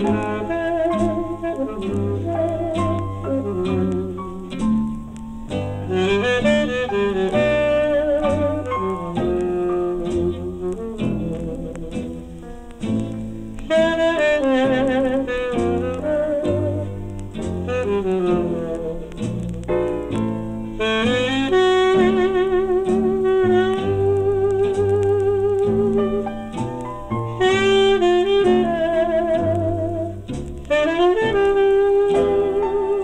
Yeah.